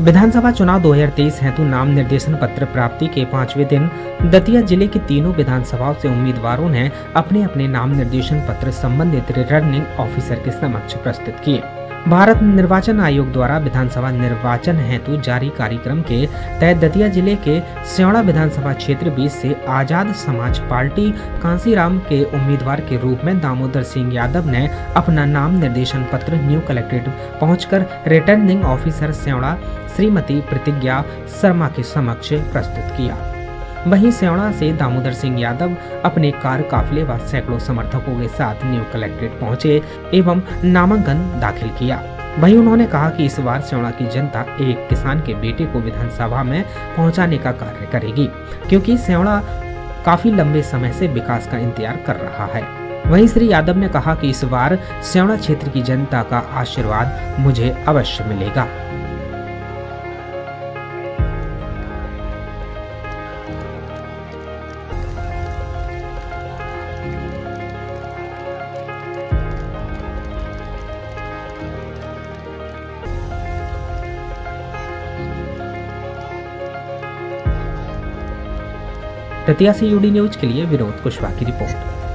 विधानसभा चुनाव 2023 हेतु नाम निर्देशन पत्र प्राप्ति के पाँचवें दिन दतिया ज़िले की तीनों विधानसभाओं से उम्मीदवारों ने अपने अपने नाम निर्देशन पत्र संबंधित रिटर्निंग ऑफिसर के समक्ष प्रस्तुत किए। भारत निर्वाचन आयोग द्वारा विधानसभा निर्वाचन हेतु जारी कार्यक्रम के तहत दतिया ज़िले के स्योड़ा विधानसभा क्षेत्र बीस से आज़ाद समाज पार्टी कांसीराम के उम्मीदवार के रूप में दामोदर सिंह यादव ने अपना नाम निर्देशन पत्र न्यू कलेक्ट्रेट पहुंचकर रिटर्निंग ऑफिसर स्योड़ा श्रीमती प्रतिज्ञा शर्मा के समक्ष प्रस्तुत किया। वहीं सेवड़ा से दामोदर सिंह यादव अपने कार काफिले व सैकड़ों समर्थकों के साथ न्यू कलेक्ट्रेट पहुँचे एवं नामांकन दाखिल किया। वहीं उन्होंने कहा कि इस बार सेवड़ा की जनता एक किसान के बेटे को विधानसभा में पहुँचाने का कार्य करेगी, क्योंकि सेवड़ा काफ़ी लंबे समय से विकास का इंतज़ार कर रहा है। वहीं श्री यादव ने कहा कि इस बार सेवड़ा क्षेत्र की जनता का आशीर्वाद मुझे अवश्य मिलेगा। दतिया से यूडी न्यूज़ के लिए विनोद कुशवाहा की रिपोर्ट।